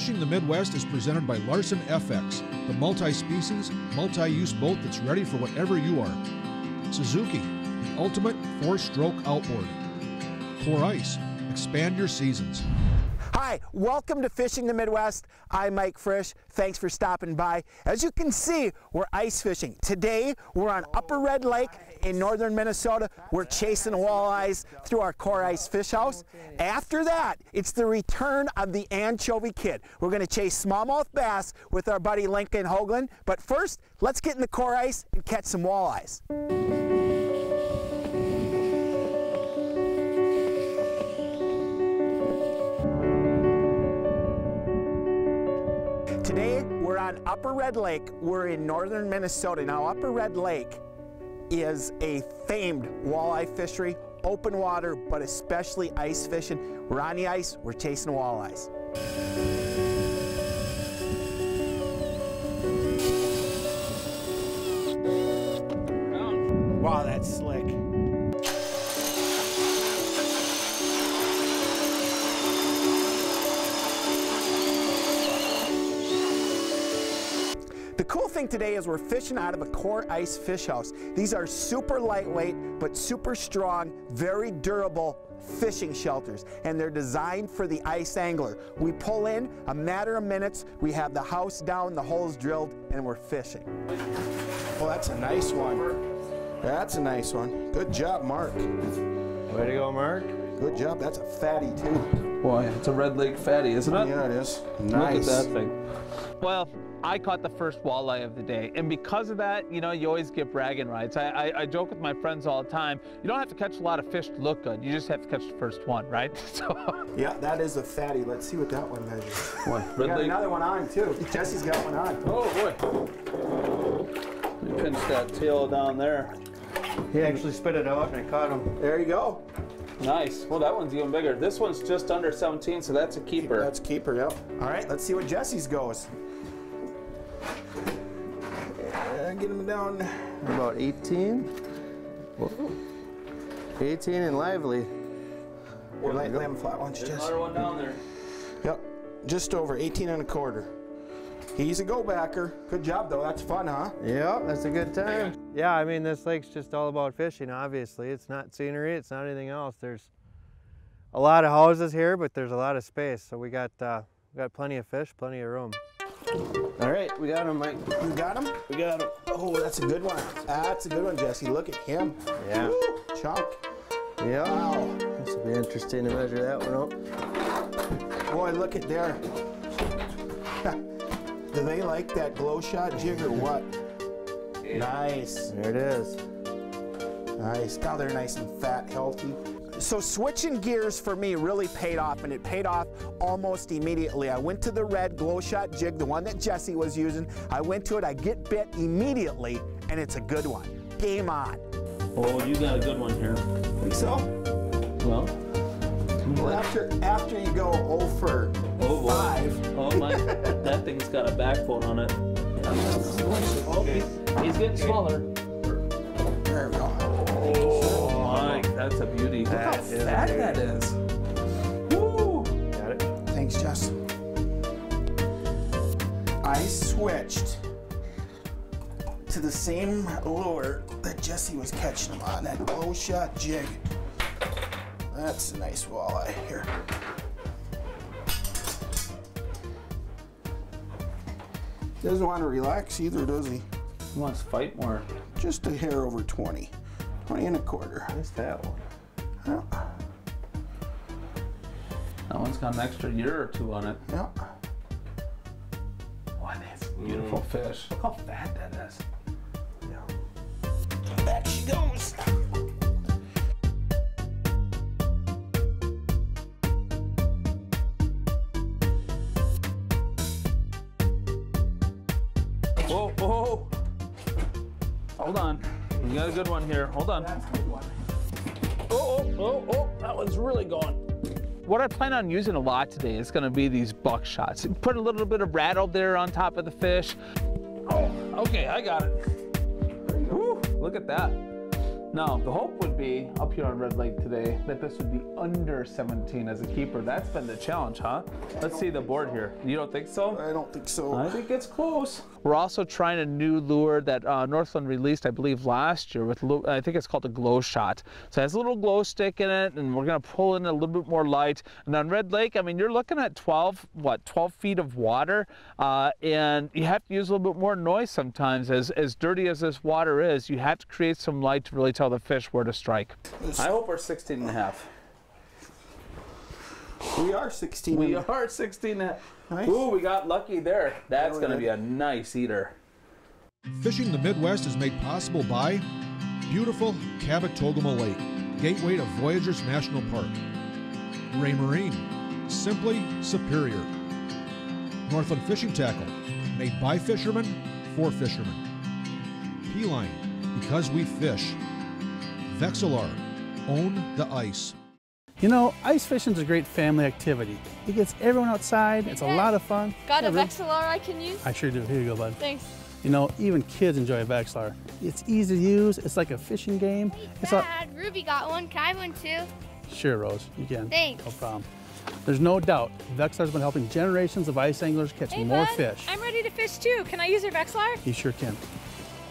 Fishing the Midwest is presented by Larson FX, the multi species, multi use boat that's ready for whatever you are. Suzuki, the ultimate four stroke outboard. Core Ice, expand your seasons. Hi, welcome to Fishing the Midwest. I'm Mike Frisch. Thanks for stopping by. As you can see, we're ice fishing. Today, we're on Upper Red Lake in northern Minnesota. We're chasing walleyes through our Core Ice Fish House. After that, it's the return of the Anchovy Kid. We're going to chase smallmouth bass with our buddy Lincoln Hoagland. But first, let's get in the Core Ice and catch some walleyes. Today, we're on Upper Red Lake. We're in northern Minnesota. Now, Upper Red Lake is a famed walleye fishery, open water, but especially ice fishing. We're on the ice, we're chasing walleyes. Wow, that's slick. The cool thing today is we're fishing out of a core ice fish house. These are super lightweight, but super strong, very durable fishing shelters, and they're designed for the ice angler. We pull in, a matter of minutes, we have the house down, the holes drilled, and we're fishing. Well, that's a nice one. That's a nice one. Good job, Mark. Way to go, Mark. Good job. That's a fatty, too. Boy, it's a red lake fatty, isn't it? Yeah, it is. Look at that thing. Well, I caught the first walleye of the day, and because of that, you know, you always get bragging rights. I, I, I joke with my friends all the time. You don't have to catch a lot of fish to look good. You just have to catch the first one, right? So, Yeah, that is a fatty. Let's see what that one measures. Boy, We red got another one on, too. Jesse's got one on. Oh boy. You pinched that tail down there. He actually spit it out and I caught him. There you go. Nice. Well, that one's even bigger. This one's just under 17, so that's a keeper. That's a keeper, yep. All right, let's see what Jesse's goes. Yeah, get him down. About 18. 18 and lively. Or light lamb flat ones, There's Jesse. another one down there. Yep, just over 18 and a quarter. He's a go-backer. Good job, though. That's fun, huh? Yeah, that's a good time. Yeah, I mean, this lake's just all about fishing, obviously. It's not scenery, it's not anything else. There's a lot of houses here, but there's a lot of space. So we got, uh, we got plenty of fish, plenty of room. All right, we got him, Mike. You got him? We got him. Oh, that's a good one. That's a good one, Jesse. Look at him. Yeah. Woo, chunk. Yeah. Wow. This will be interesting to measure that one out. Boy, look at there. Do they like that glow shot jig or what? Nice. There it is. Nice. Now they're nice and fat, healthy. So switching gears for me really paid off, and it paid off almost immediately. I went to the red glow shot jig, the one that Jesse was using. I went to it, I get bit immediately, and it's a good one. Game on. Oh, you got a good one here. Think so? Well, Well, after after you go 0 for Oh, boy. 5, oh my, that thing's got a backbone on it. okay. He's getting smaller. That's a beauty. Look how That is fat a that is. Woo! Got it? Thanks, Jess. I switched to the same lure that Jesse was catching them on, that glow shot jig. That's a nice walleye here. Doesn't want to relax either, does he? He wants to fight more. Just a hair over 20. 20 and a quarter. Nice that one. Yeah, That one's got an extra year or two on it. yeah. Boy, that's a beautiful mm. fish. Look how fat that is. Back she goes. Whoa, whoa. Hold on. We got a good one here. Hold on. Oh, oh, oh, oh. That one's really gone. what I plan on using a lot today is going to be these buck shots. Put a little bit of rattle there on top of the fish. Oh, okay, I got it. Woo, look at that. Now, the hope would be up here on Red Lake today that this would be under 17 as a keeper. That's been the challenge, huh? Let's see the board here. You don't think so? I don't think so. I think it's close. We're also trying a new lure that uh, Northland released, I believe, last year with, I think it's called a glow shot. So it has a little glow stick in it, and we're gonna pull in a little bit more light. And on Red Lake, I mean, you're looking at 12, what, 12 feet of water, uh, and you have to use a little bit more noise sometimes. As, as dirty as this water is, you have to create some light to really tell the fish where to strike. I hope we're 16 and a half. We are 16. We and- are 16 and a half. Nice. Ooh, we got lucky there. That's we gonna be a nice eater. Fishing the Midwest is made possible by beautiful Kabetogama Lake, gateway to Voyageurs National Park. Raymarine, simply superior. Northland Fishing Tackle, made by fishermen for fishermen. P-Line, because we fish. Vexilar, own the ice. You know, ice fishing is a great family activity. It gets everyone outside. It's a lot of fun. Got Yeah, a Vexilar I can use? I sure do. Here you go, bud. Thanks. You know, even kids enjoy a Vexilar. It's easy to use. It's like a fishing game. It's a, Dad, Ruby got one. Can I have one too? sure, Rose, you can. Thanks. No problem. There's no doubt Vexilar's been helping generations of ice anglers catch Hey, more bud, fish. I'm ready to fish too. Can I use your Vexilar? You sure can.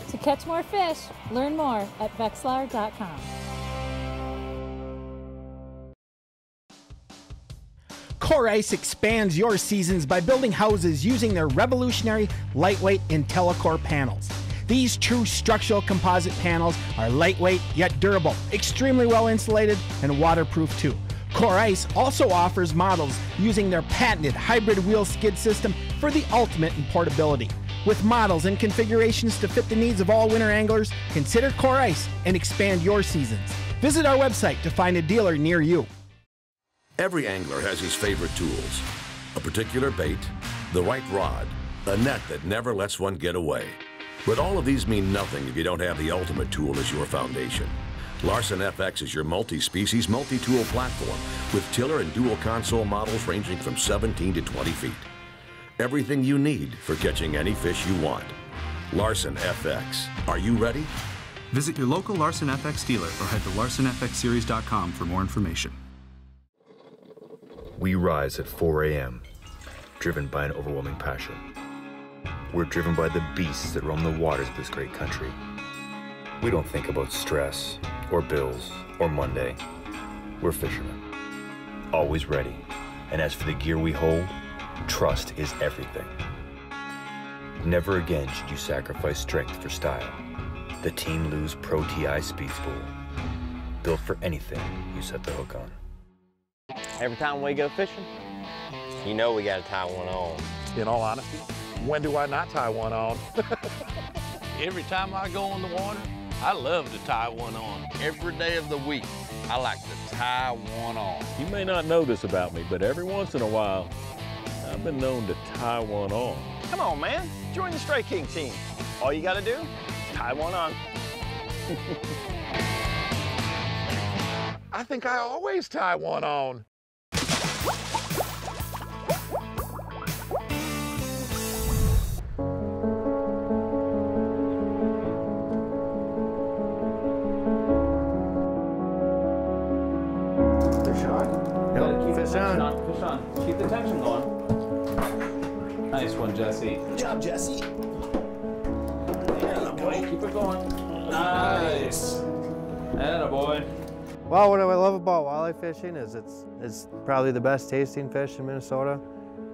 To catch more fish, learn more at Vexilar.com. Core Ice expands your seasons by building houses using their revolutionary lightweight IntelliCore panels. These true structural composite panels are lightweight yet durable, extremely well insulated, and waterproof too. Core Ice also offers models using their patented hybrid wheel skid system for the ultimate in portability. With models and configurations to fit the needs of all winter anglers, consider Core Ice and expand your seasons. Visit our website to find a dealer near you. Every angler has his favorite tools a particular bait, the right rod, a net that never lets one get away. But all of these mean nothing if you don't have the ultimate tool as your foundation. Larson FX is your multi species, multi tool platform with tiller and dual console models ranging from 17 to 20 feet. Everything you need for catching any fish you want. Larson FX. Are you ready? Visit your local Larson FX dealer or head to larsonfxseries.com for more information. We rise at 4 a.m., driven by an overwhelming passion. We're driven by the beasts that roam the waters of this great country. We don't think about stress, or bills, or Monday. We're fishermen, always ready. And as for the gear we hold, trust is everything. Never again should you sacrifice strength for style. The Team Lew's Pro TI Speed Spool. Built for anything you set the hook on. Every time we go fishing, you know we gotta tie one on. In all honesty, when do I not tie one on? Every time I go in the water, I love to tie one on. Every day of the week, I like to tie one on. You may not know this about me, but every once in a while, I've been known to tie one on. Come on, man. Join the Strike King team. All you gotta do, is tie one on. I think I always tie one on. Fish on. Gotta fish on. Fish on. Keep the tension going. Nice one, Jesse. Good job, Jesse. There you go. Keep it going. Nice. Atta boy. Well, what I love about walleye fishing is it's it's probably the best tasting fish in Minnesota.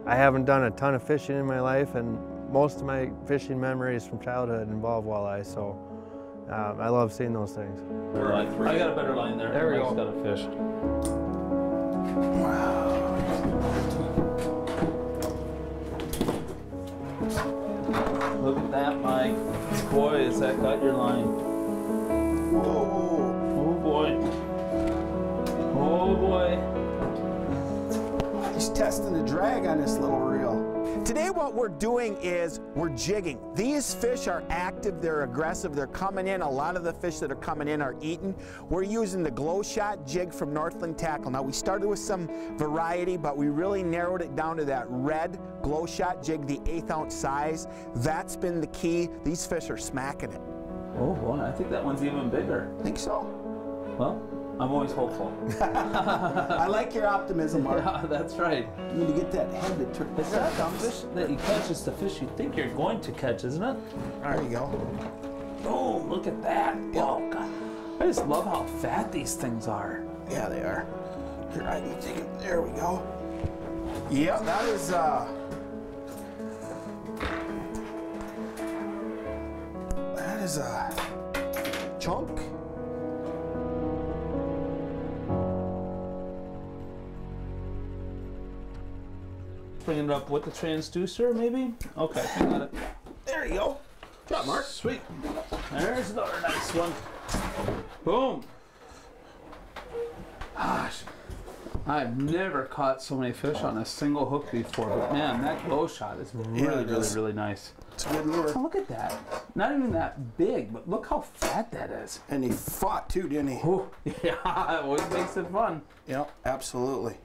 I haven't done a ton of fishing in my life, and most of my fishing memories from childhood involve walleye. So um, I love seeing those things. I got a better line there. There we Mike's go. got a fish. Look at that, Mike. Boy, has that got your line. Whoa. Oh boy. Oh boy. He's testing the drag on this little reel. Today what we're doing is we're jigging. These fish are active, they're aggressive, they're coming in. A lot of the fish that are coming in are eaten. We're using the glow shot jig from Northland Tackle. Now we started with some variety, but we really narrowed it down to that red glow shot jig, the eighth ounce size. That's been the key. These fish are smacking it. Oh boy, I think that one's even bigger. Think so? Well, I'm always hopeful. I like your optimism, Mark. Yeah, that's right. You need to get that head to turn. It's not the fish that you catch, it's the fish you think you're going to catch, isn't it? There you go. Boom, look at that. Oh, God. I just love how fat these things are. Yeah, they are. Here, I can take it. There we go. Yep, that is, uh... That is a chunk. Bring it up with the transducer, maybe? Okay, got it. There you go. Good job, Mark. Sweet. There's another nice one. Boom. Gosh, I've never caught so many fish on a single hook before, but man, that glow shot is really, Yeah, it really, really nice. It's a good lure. Oh, look at that. Not even that big, but look how fat that is. And he fought too, didn't he? Ooh, yeah, it always makes it fun. Yep, absolutely.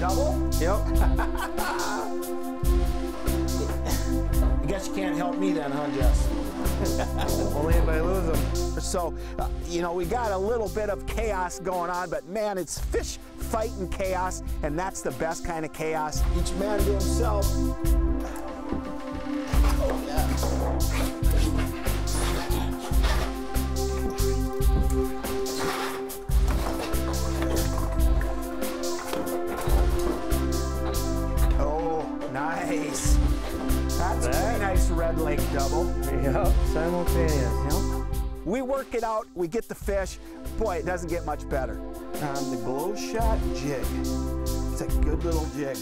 Double? Yep. I guess you can't help me then, huh, Jess? Only if I lose them. So, uh, you know, we got a little bit of chaos going on, but man, it's fish fighting chaos, and that's the best kind of chaos. Each man to himself. Red lake double. Yep, simultaneous. We work it out, we get the fish. Boy, it doesn't get much better. On the glow shot jig. It's a good little jig.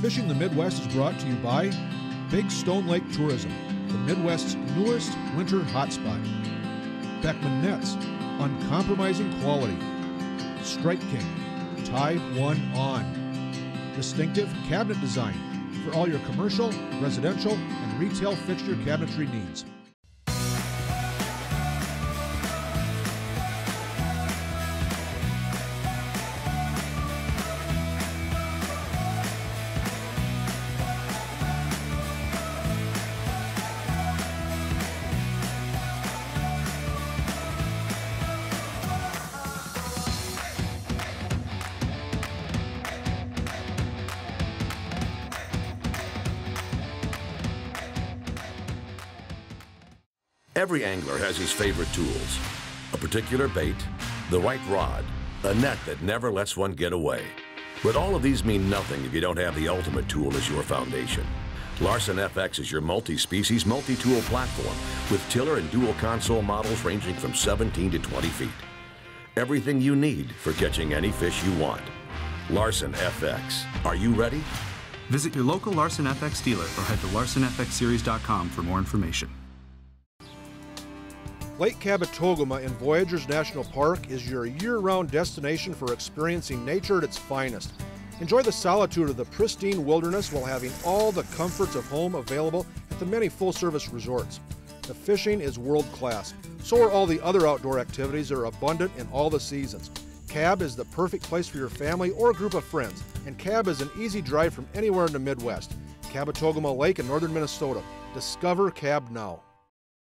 Fishing the Midwest is brought to you by Big Stone Lake Tourism, the Midwest's newest winter hotspot. Beckman Nets, uncompromising quality. Strike King, tie one on. Distinctive cabinet design for all your commercial, residential, and retail fixture cabinetry needs. Every angler has his favorite tools a particular bait, the right rod, a net that never lets one get away. But all of these mean nothing if you don't have the ultimate tool as your foundation. Larson FX is your multi species, multi tool platform with tiller and dual console models ranging from 17 to 20 feet. Everything you need for catching any fish you want. Larson FX. Are you ready? Visit your local Larson FX dealer or head to larsonfxseries.com for more information. Lake Kabetogama in Voyageurs National Park is your year-round destination for experiencing nature at its finest. Enjoy the solitude of the pristine wilderness while having all the comforts of home available at the many full-service resorts. The fishing is world-class. So are all the other outdoor activities that are abundant in all the seasons. Cab is the perfect place for your family or group of friends, and Cab is an easy drive from anywhere in the Midwest. Kabetogama Lake in northern Minnesota. Discover Cab now.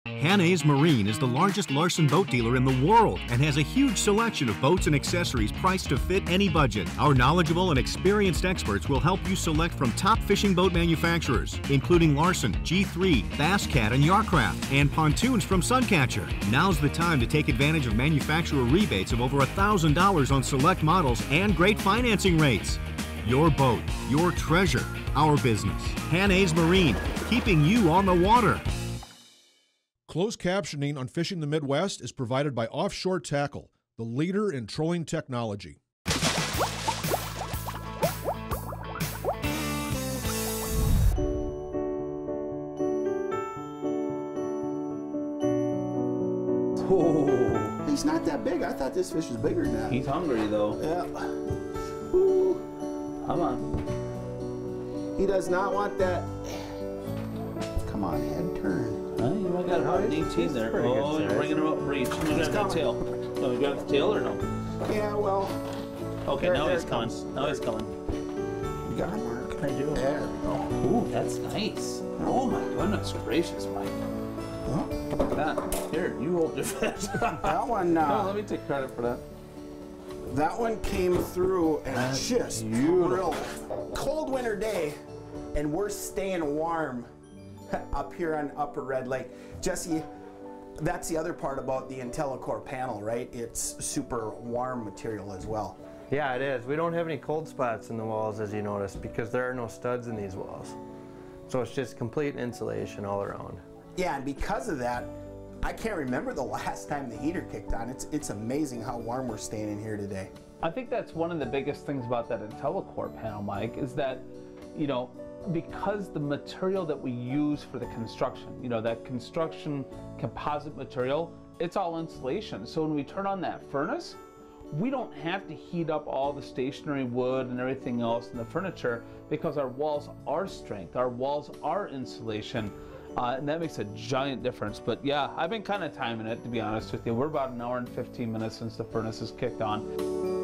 Hanays Marine is the largest Larson boat dealer in the world and has a huge selection of boats and accessories priced to fit any budget. Our knowledgeable and experienced experts will help you select from top fishing boat manufacturers, including Larson, G3, Basscat, and Yarcraft, and pontoons from Suncatcher. Now's the time to take advantage of manufacturer rebates of over $1,000 on select models and great financing rates. Your boat, your treasure, our business. Hanays Marine, keeping you on the water. Closed captioning on Fishing the Midwest is provided by Offshore Tackle, the leader in trolling technology. Oh. He's not that big. I thought this fish was bigger than that. He's hungry though. Yeah. Come on. He does not want that. Come on, head turn. Huh? You might got a hard DT there. Oh, you're bringing him up reach. You He's got the tail. Oh, you got the tail or no? Yeah, well, Okay, There- now there he's coming. comes. Now he's coming. You got it, Mark? I do. There we go. Ooh, that's nice. Oh my goodness gracious, Mike. Look at that. Here, you hold your fish. That one, no, uh, let me take credit for that. that one came through and That's just beautiful. drilled. Cold winter day, and we're staying warm up here on Upper Red Lake. Jesse, that's the other part about the IntelliCore panel, right? It's super warm material as well. Yeah, it is. We don't have any cold spots in the walls, as you noticed, because there are no studs in these walls. So it's just complete insulation all around. Yeah, and because of that, I can't remember the last time the heater kicked on. It's it's amazing how warm we're staying in here today. I think that's one of the biggest things about that IntelliCore panel, Mike, is that, you know, because the material that we use for the construction, you know, that construction composite material, it's all insulation. So when we turn on that furnace, we don't have to heat up all the stationary wood and everything else in the furniture because our walls are strength, our walls are insulation. Uh, and that makes a giant difference. But yeah, I've been kind of timing it to be honest with you. We're about an hour and 15 minutes since the furnace is kicked on.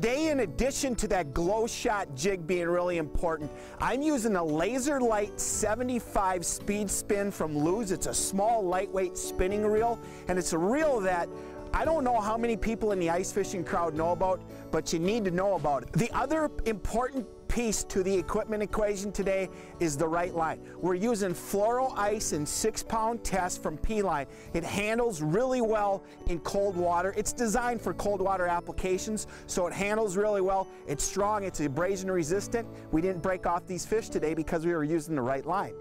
Today, in addition to that glow shot jig being really important, I'm using a Laser Lite 75 speed spin from Lew's. It's a small, lightweight spinning reel, and it's a reel that I don't know how many people in the ice fishing crowd know about, but you need to know about it. The other important piece to the equipment equation today is the right line. We're using fluoro ice and six pound test from P-Line. It handles really well in cold water. It's designed for cold water applications, so it handles really well. It's strong, it's abrasion resistant. We didn't break off these fish today because we were using the right line.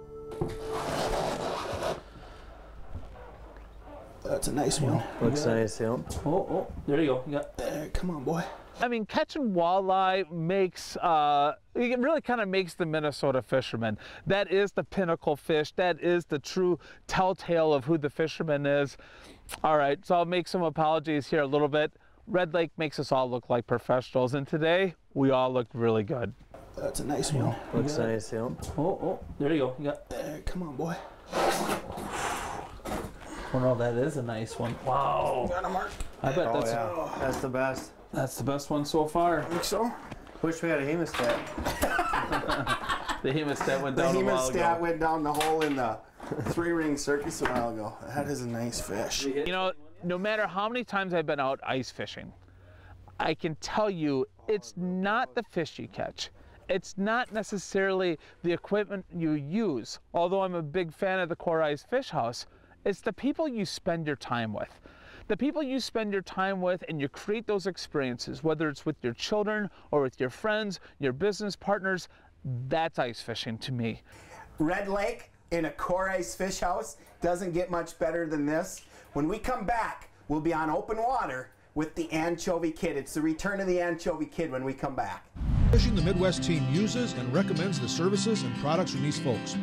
That's a nice one. Looks nice, yeah. Oh, oh, there you go. You got there. Come on, boy. I mean, catching walleye makes, uh, it really kind of makes the Minnesota fisherman. That is the pinnacle fish. That is the true telltale of who the fisherman is. All right, so I'll make some apologies here a little bit. Red Lake makes us all look like professionals, and today we all look really good. That's a nice one. Looks nice, yeah. Oh, oh, there you go. You got there. Come on, boy. Oh no, that is a nice one. Wow. Got a mark. I bet Oh, that's yeah. That's the best. That's the best one so far. I Think so? Wish we had a hemostat. The hemostat went The down a while hemostat ago. went down the hole in the three ring circus a while ago. That is a nice fish. You know, no matter how many times I've been out ice fishing, I can tell you it's not the fish you catch. It's not necessarily the equipment you use, although I'm a big fan of the Core Ice Fish House. It's the people you spend your time with. The people you spend your time with and you create those experiences, whether it's with your children or with your friends, your business partners, that's ice fishing to me. Red Lake in a core ice fish house doesn't get much better than this. When we come back, we'll be on open water with the Anchovy Kid. It's the return of the Anchovy Kid when we come back. Fishing the Midwest team uses and recommends the services and products from these folks.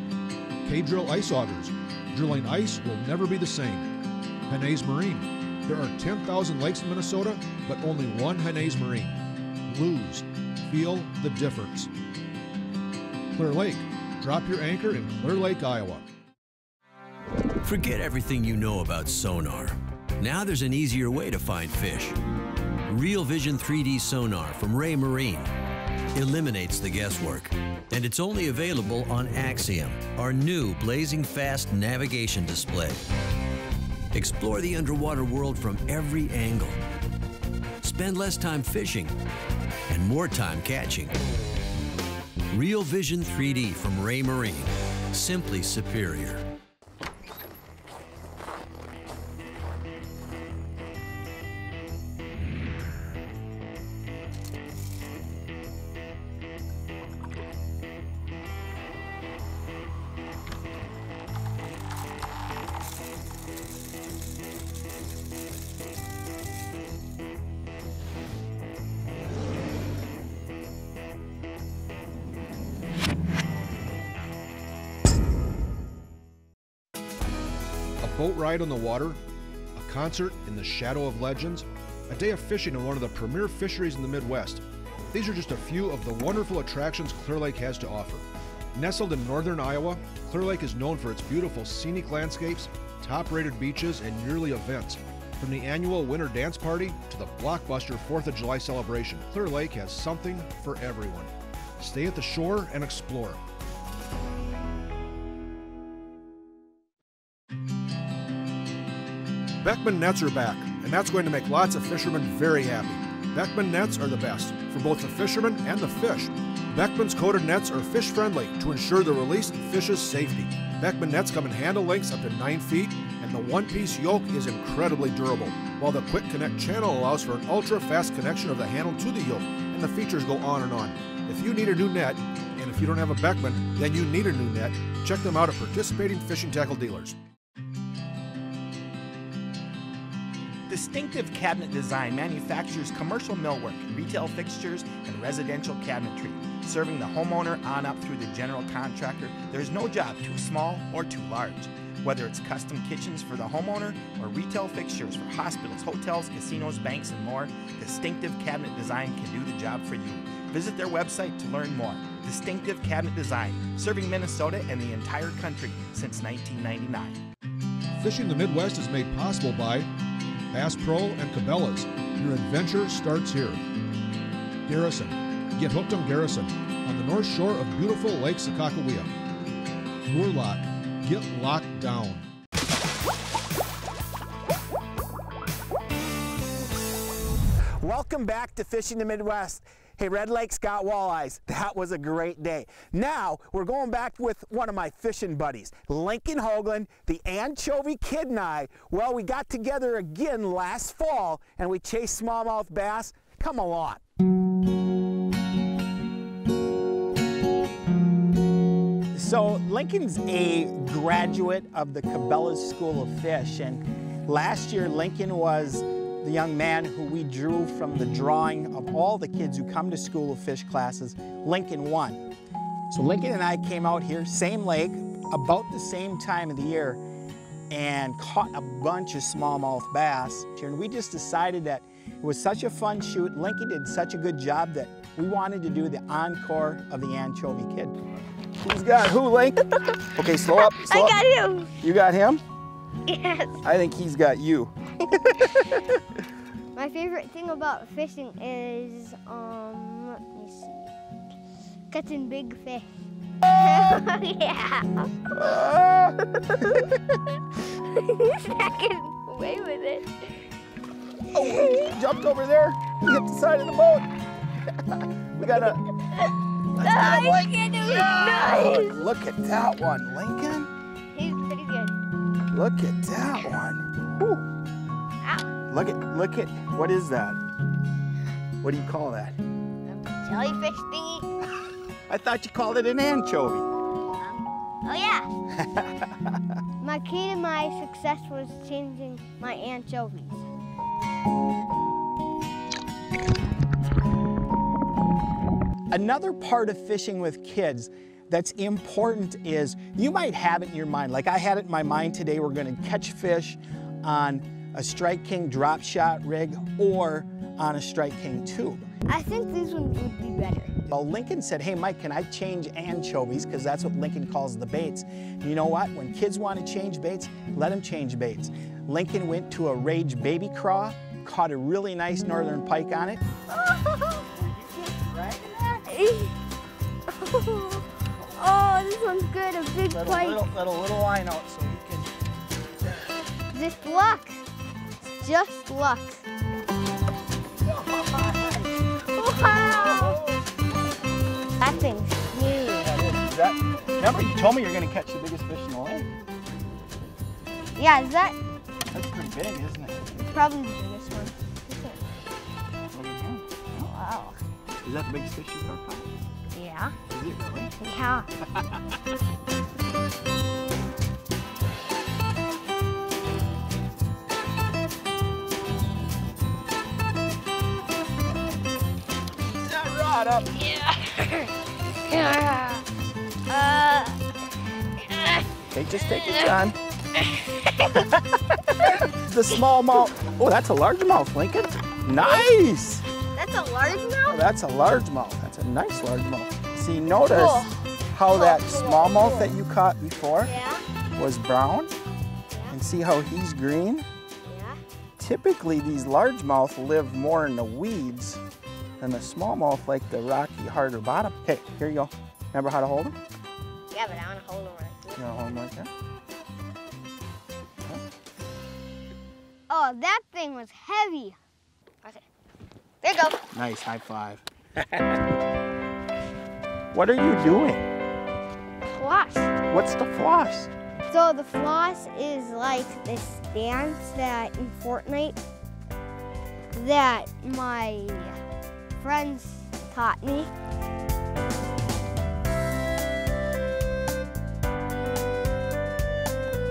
K-Drill Ice Augers. Drilling ice will never be the same. Hennays Marine. There are 10,000 lakes in Minnesota, but only one Hennays Marine. Lew's. Feel the difference. Clear Lake. Drop your anchor in Clear Lake, Iowa. Forget everything you know about sonar. Now there's an easier way to find fish. Real Vision 3D sonar from Raymarine eliminates the guesswork. And it's only available on Axiom, our new blazing fast navigation display. Explore the underwater world from every angle. Spend less time fishing and more time catching. Real Vision 3D from Raymarine. Simply superior. Ride on the water, a concert in the shadow of legends, a day of fishing in one of the premier fisheries in the Midwest. These are just a few of the wonderful attractions Clear Lake has to offer. Nestled in northern Iowa, Clear Lake is known for its beautiful scenic landscapes, top rated beaches, and yearly events. From the annual Winter Dance Party to the blockbuster 4th of July celebration, Clear Lake has something for everyone. Stay at the shore and explore. Beckman nets are back, and that's going to make lots of fishermen very happy. Beckman nets are the best for both the fishermen and the fish. Beckman's coated nets are fish friendly to ensure the released fish's safety. Beckman nets come in handle lengths up to 9 feet, and the one piece yoke is incredibly durable, while the Quick Connect channel allows for an ultra fast connection of the handle to the yoke, and the features go on and on. If you need a new net, and if you don't have a Beckman, then you need a new net, check them out at participating fishing tackle dealers. Distinctive Cabinet Design manufactures commercial millwork, retail fixtures, and residential cabinetry. Serving the homeowner on up through the general contractor, there's no job too small or too large. Whether it's custom kitchens for the homeowner or retail fixtures for hospitals, hotels, casinos, banks, and more, Distinctive Cabinet Design can do the job for you. Visit their website to learn more. Distinctive Cabinet Design, serving Minnesota and the entire country since 1999. Fishing the Midwest is made possible by Bass Pro and Cabela's. Your adventure starts here. Garrison. Get hooked on Garrison on the north shore of beautiful Lake Sakakawea. Moorlock. Get locked down. Welcome back to Fishing the Midwest. Hey, Red Lake's got walleyes. That was a great day. Now, we're going back with one of my fishing buddies, Lincoln Hoagland, the anchovy kid and I. Well, we got together again last fall and we chased smallmouth bass. Come along. So, Lincoln's a graduate of the Cabela's School of Fish, and last year Lincoln was the young man who we drew from the drawing of all the kids who come to School of Fish classes, Lincoln won. So Lincoln and I came out here, same lake, about the same time of the year, and caught a bunch of smallmouth bass. And we just decided that it was such a fun shoot. Lincoln did such a good job that we wanted to do the encore of the Anchovy Kid. Who's got who, Link? Okay, slow up. Slow I up. got him. You got him? Yes. I think he's got you. My favorite thing about fishing is, um, let me see, catching big fish. yeah. He's getting away with it. Oh, he jumped over there. He hit the side of the boat. we got a. Nice. Look at that one, Lincoln. He's pretty good. Look at that one. Look at look at what is that? What do you call that? Jellyfish thingy. I thought you called it an anchovy. Um, oh yeah. my key to my success was changing my anchovies. Another part of fishing with kids that's important is you might have it in your mind. Like I had it in my mind today, we're gonna catch fish on a Strike King drop shot rig or on a Strike King tube. I think these ones would be better. Well, Lincoln said, hey, Mike, can I change anchovies? Because that's what Lincoln calls the baits. You know what? When kids want to change baits, let them change baits. Lincoln went to a Rage Baby Craw, caught a really nice northern pike on it. oh, this one's good, a big Let a little, let a little line out so you can Just luck. Just luck. Wow. That thing's huge. Is that, remember you told me you're going to catch the biggest fish in the lake. Yeah, is that That's pretty big, isn't it? probably the biggest one? Wow. Is that the biggest fish you've ever caught? Yeah. Is it really? Yeah. That rod up. Yeah. Uh, Okay, just take your time. the small mouth. Oh, that's a largemouth, Lincoln. Nice! That's a largemouth? Oh, that's a largemouth. That's a nice largemouth. See, notice Cool. how Cool, that cool, smallmouth cool. that you caught before Yeah. was brown? And see how he's green? Yeah. Typically, these largemouth live more in the weeds than the smallmouth like the rocky, harder bottom. Okay, here you go. Remember how to hold them? Yeah, but I want to hold him right You want to hold them like that? Oh, that thing was heavy. Okay. There you go. Nice, high five. what are you doing? Floss. What's the floss? So the floss is like this dance that in Fortnite that my friends taught me.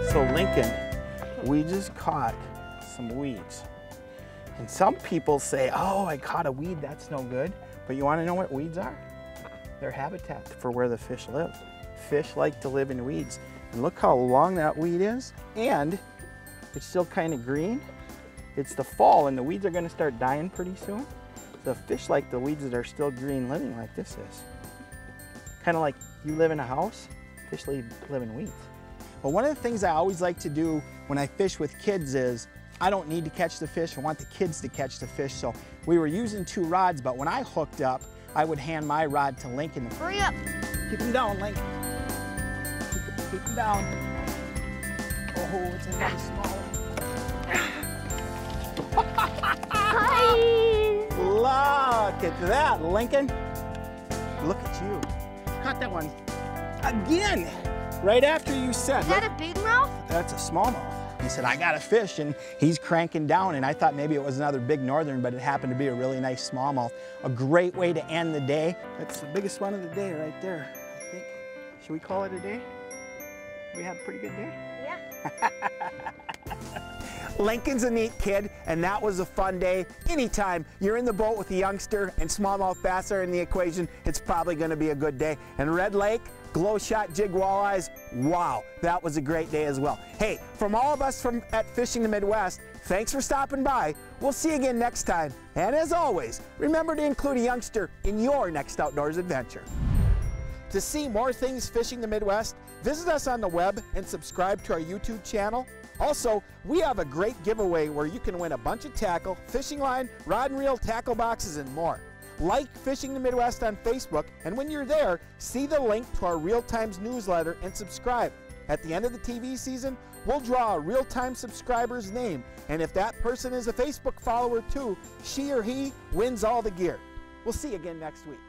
So Lincoln, we just caught some weeds. And some people say, oh, I caught a weed, that's no good. But you wanna know what weeds are? They're habitat for where the fish live. Fish like to live in weeds. And look how long that weed is. And it's still kind of green. It's the fall and the weeds are gonna start dying pretty soon. The fish like the weeds that are still green living like this is. Kind of like you live in a house, fish live in weeds. But one of the things I always like to do when I fish with kids is I don't need to catch the fish, I want the kids to catch the fish. So we were using two rods, but when I hooked up, I would hand my rod to Lincoln. Hurry up. Keep him down, Lincoln. Keep, keep him down. Oh, it's a nice small one. Look at that, Lincoln. Look at you. Caught that one again, right after you said. Is that a big mouth? That's a smallmouth. He said, I got a fish, and he's cranking down, and I thought maybe it was another big northern, but it happened to be a really nice smallmouth. A great way to end the day. That's the biggest one of the day right there, I think. Should we call it a day? We had a pretty good day? Yeah. Lincoln's a neat kid, and that was a fun day. Anytime you're in the boat with a youngster and smallmouth bass are in the equation, it's probably going to be a good day. And Red Lake, glow shot jig walleyes, wow, that was a great day as well. Hey, from all of us from at Fishing the Midwest, thanks for stopping by. We'll see you again next time. And as always, remember to include a youngster in your next outdoors adventure. To see more things fishing the Midwest, visit us on the web and subscribe to our YouTube channel. Also, we have a great giveaway where you can win a bunch of tackle, fishing line, rod and reel, tackle boxes, and more. Like Fishing the Midwest on Facebook, and when you're there, see the link to our Real Times newsletter and subscribe. At the end of the TV season, we'll draw a real time subscriber's name, and if that person is a Facebook follower too, she or he wins all the gear. We'll see you again next week.